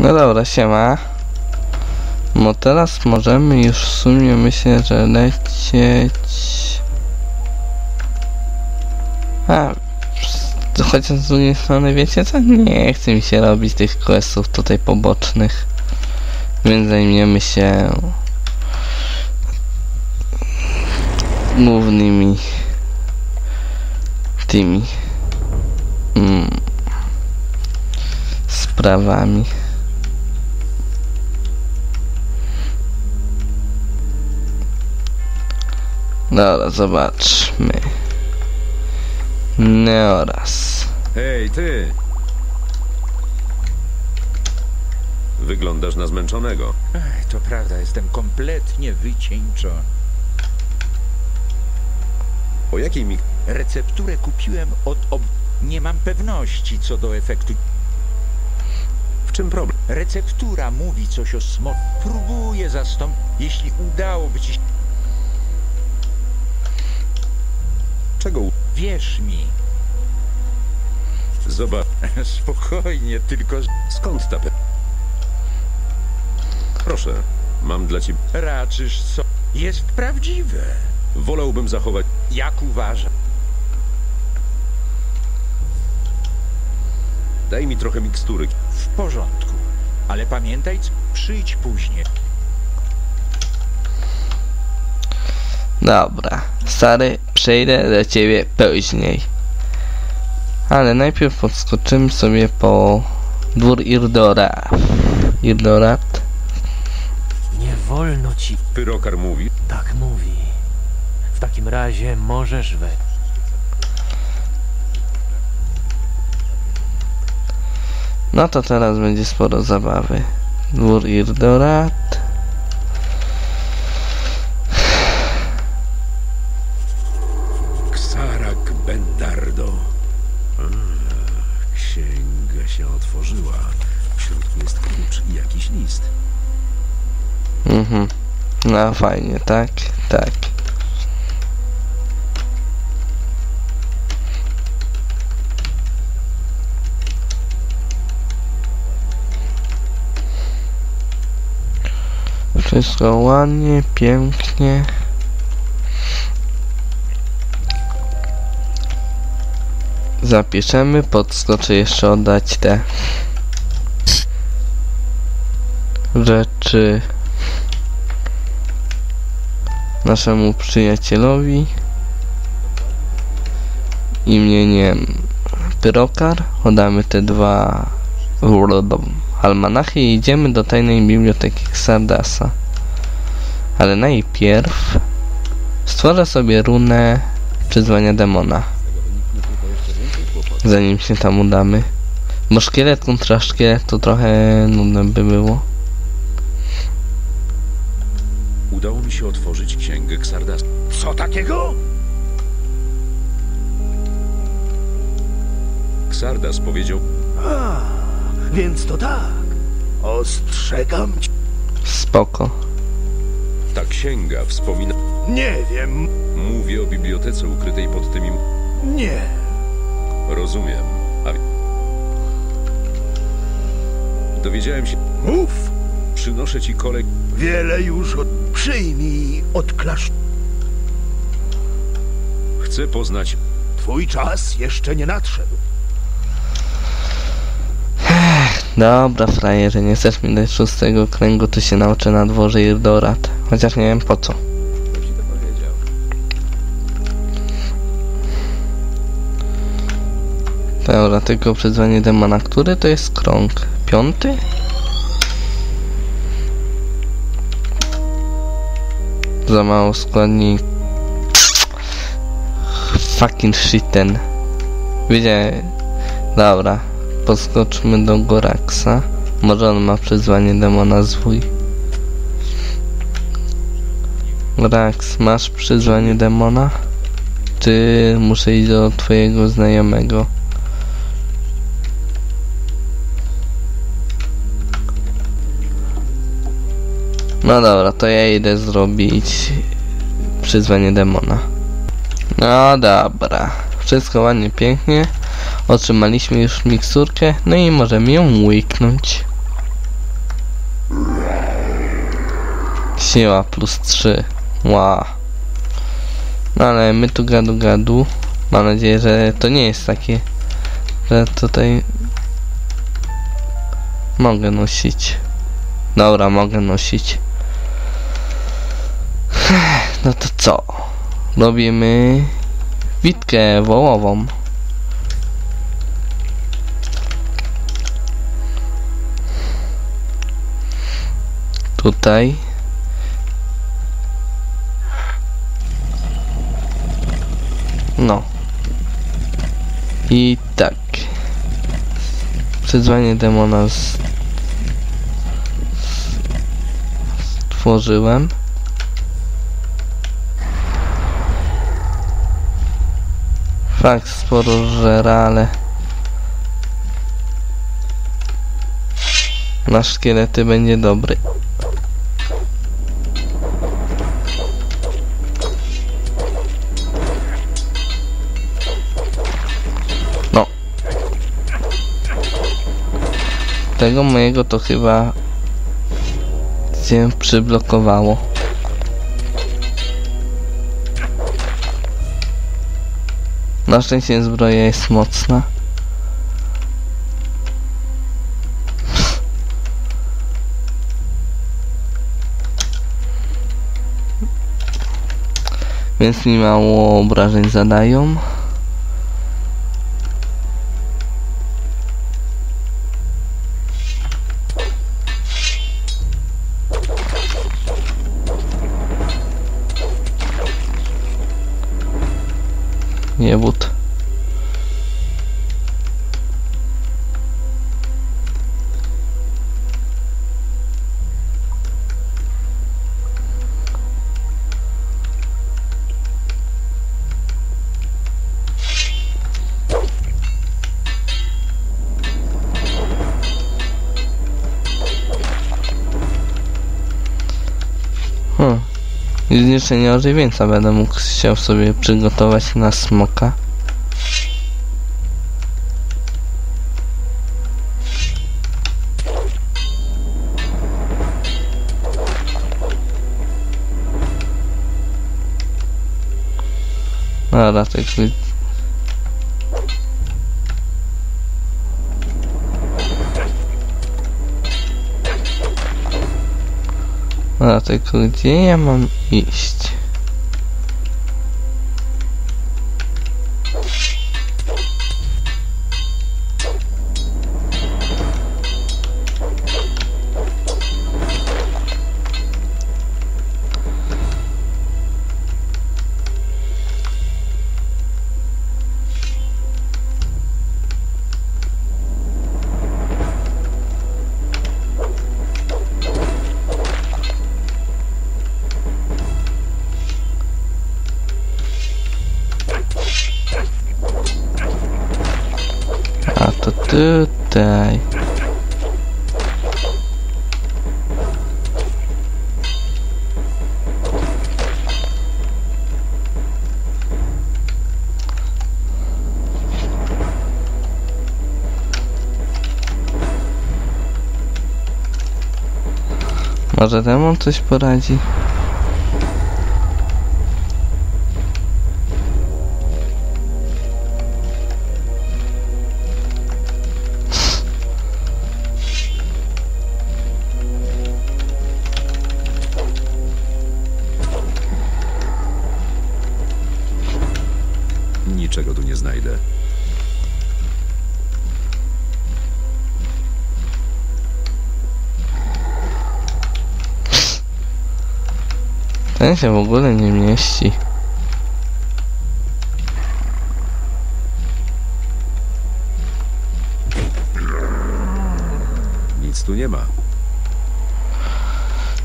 No dobra, siema. No teraz możemy już w sumie myślę, że lecieć... A, chociaż z drugiej strony wiecie co? Nie chce mi się robić tych questów tutaj pobocznych. Więc zajmiemy się głównymi tymi mm, sprawami. Dobra, zobaczmy. Neoraz. Hej, ty! Wyglądasz na zmęczonego. Ech, to prawda, jestem kompletnie wycieńczony. O jakiej mi... Recepturę kupiłem od ob... Nie mam pewności co do efektu. W czym problem? Receptura mówi coś o smog. Próbuję zastąpić. Jeśli udałoby ci się... Czego u... Wierz mi. Zobacz, Spokojnie, tylko skąd ta pe... Proszę, mam dla ciebie... raczysz co... Jest prawdziwe. Wolałbym zachować... Jak uważam? Daj mi trochę mikstury. W porządku. Ale pamiętaj, przyjdź później. Dobra, stary, przejdę do ciebie później. Ale najpierw podskoczymy sobie po dwór Irdora. Irdorat. Nie wolno ci Pyrokar mówi... tak mówi. W takim razie możesz we. No to teraz będzie sporo zabawy. Dwór Irdorat. Ksarak Bendardo. księga się W środku jest klucz i jakiś list. Mhm. No fajnie, tak? Tak. Wszystko ładnie, pięknie. Zapiszemy, podskoczę jeszcze oddać te rzeczy naszemu przyjacielowi imieniem Pyrokar. Oddamy te dwa almanachy i idziemy do tajnej biblioteki Xardasa. Ale najpierw stworzę sobie runę przyzwania demona. Zanim się tam udamy. Bo szkielet kontra szkielet to trochę nudne by było. Udało mi się otworzyć księgę Ksardas. Co takiego? Ksardas powiedział... A, więc to tak. Ostrzegam cię. Spoko. Ta księga wspomina... Nie wiem. Mówi o bibliotece ukrytej pod tymi... Nie. Rozumiem. A... Dowiedziałem się... Mów. Przynoszę ci kolej... Wiele już od... Przyjmij od klasztoru. Chcę poznać... Twój czas jeszcze nie nadszedł. Dobra, frajerze, nie chcesz mi dać szóstego kręgu, to się nauczę na dworze Irdorat. Chociaż nie wiem po co. Dobra, tylko przyzwanie demona. Który to jest krąg? Piąty? Za mało składnik. Fucking shiten. Wiedziałem. Dobra. Podskoczmy do Goraxa. Może on ma przyzwanie demona zwój. Gorax, masz przyzwanie demona? Czy muszę iść do twojego znajomego? No dobra, to ja idę zrobić przyzwanie demona. No dobra, wszystko ładnie, pięknie. Otrzymaliśmy już miksurkę, no i możemy ją łyknąć. Siła plus 3. Wow. No ale my tu gadu gadu. Mam nadzieję, że to nie jest takie, że tutaj mogę nosić. Dobra, mogę nosić. No to co? Robimy witkę wołową. Tutaj. No. I tak. Przyzwanie demona z... stworzyłem. Fakt sporo żera, ale... Na szkielety będzie dobry. No. Tego mojego to chyba się przyblokowało. Na szczęście zbroja jest mocna. Więc mi mało obrażeń zadają. вот. I zniszczenie ożywieńca będę mógł się sobie przygotować na smoka. Dobra, tak wy- Dobra, tylko gdzie ja mam tutaj. Może demon coś poradzi? Niczego tu nie znajdę. Ten się w ogóle nie mieści. Nic tu nie ma.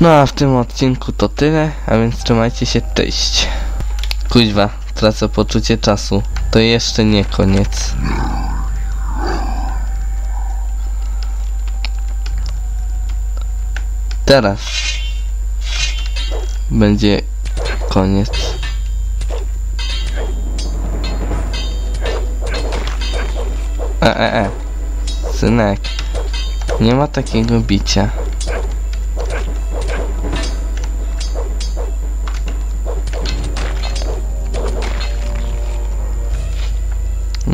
No a w tym odcinku to tyle, a więc trzymajcie się, cześć. Kuźwa, tracę poczucie czasu. To jeszcze nie koniec. Teraz będzie koniec. E, e, e. Synek, nie ma takiego bicia.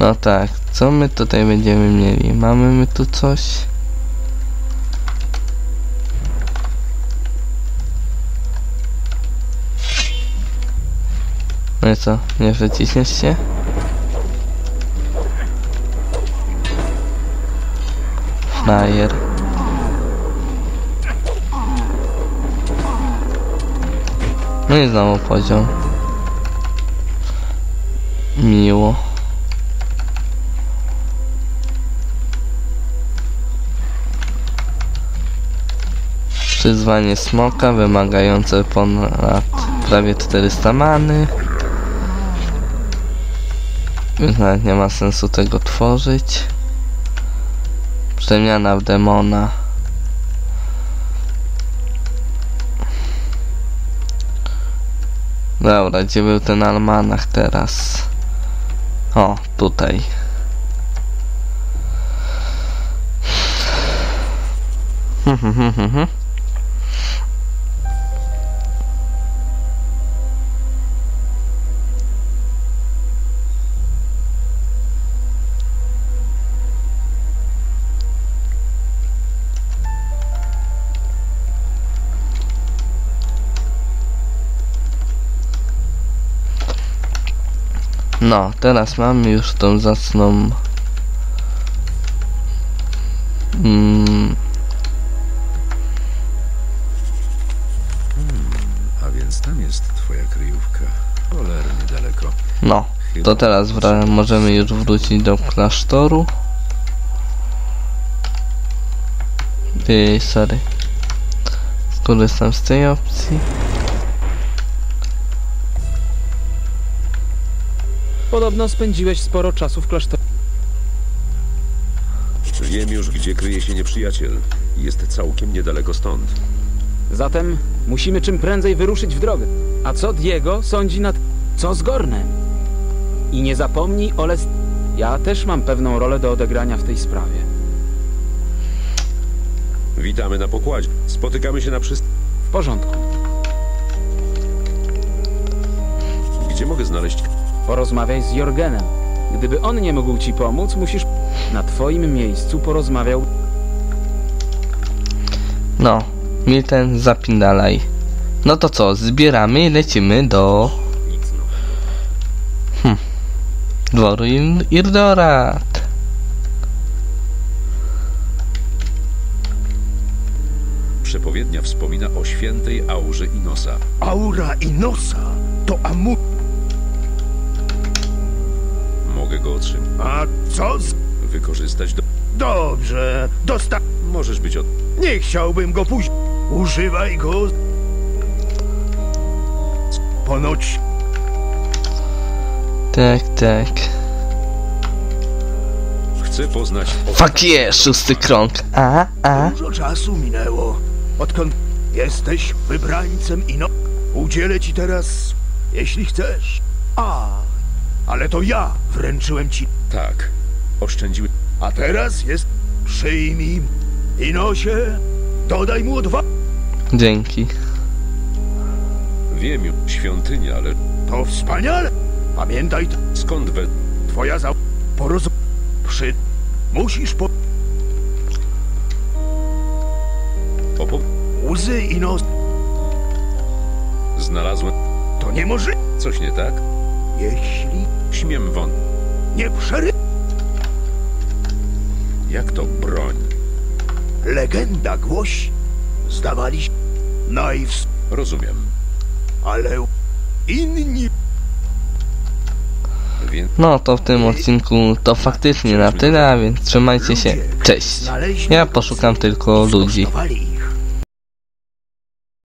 No tak, co my tutaj będziemy mieli? Mamy my tu coś? No i co, nie wyciśniesz się? Frajer. No i znowu poziom. Miło. Przyzwanie smoka wymagające ponad prawie 400 many. Więc nawet nie ma sensu tego tworzyć. Przemiana w demona. Dobra, gdzie był ten almanach teraz? O, tutaj. Hmm, hmm, hmm, hmm, No, teraz mamy już tą zacną... Mm, A więc tam jest twoja kryjówka. Cholernie daleko. no, to teraz wra- możemy już wrócić do klasztoru. Ej, sorry. Skorzystam z tej opcji. Podobno spędziłeś sporo czasu w klasztorze. Wiem już, gdzie kryje się nieprzyjaciel. Jest całkiem niedaleko stąd. Zatem musimy czym prędzej wyruszyć w drogę. A co Diego sądzi nad... Co z Gornem? I nie zapomnij o Les... Ja też mam pewną rolę do odegrania w tej sprawie. Witamy na pokładzie. Spotykamy się na przystani. W porządku. Gdzie mogę znaleźć... Porozmawiaj z Jorgenem. Gdyby on nie mógł ci pomóc, musisz... Na twoim miejscu porozmawiał... No, Milten, zapindalaj. No to co, zbieramy i lecimy do... Hm. Dworu Ir- Irdorat. Przepowiednia wspomina o świętej aurze Inosa. Aura i nosa to amu... otrzymać. A co z... Wykorzystać do... Dobrze, dosta... Możesz być od... Nie chciałbym go później. Używaj go... Ponoć Tak, tak. Chcę poznać... Fuck yeah, szósty krąg. A, a. dużo czasu minęło. Odkąd jesteś wybrańcem i no... Udzielę ci teraz, jeśli chcesz. A, ale to ja wręczyłem ci. Tak. Oszczędziły... A teraz jest... Przyjmij. Inosie, dodaj mu odwagę. Dzięki. Wiem już, świątynia, ale To wspaniale. Pamiętaj, skąd we... twoja za... Poroz... Przy... Musisz po... Opo... Łzy i nos... Znalazłem... To niemożliwe. Coś nie tak? Jeśli Śmiem wąt... nie przery... Jak to broń? Legenda głosi. Zdawali się najws... Rozumiem. Ale inni... No to w tym odcinku to faktycznie na tyle, a więc trzymajcie się. Cześć. Ja poszukam tylko ludzi.